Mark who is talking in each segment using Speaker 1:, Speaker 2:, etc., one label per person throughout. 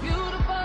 Speaker 1: beautiful.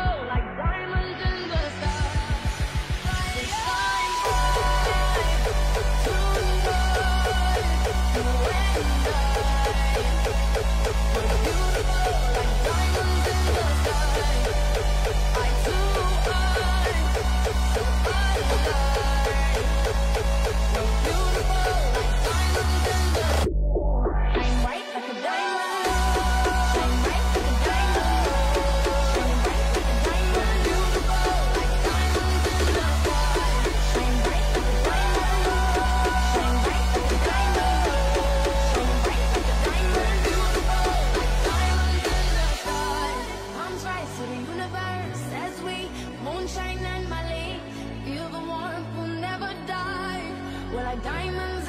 Speaker 1: Like diamonds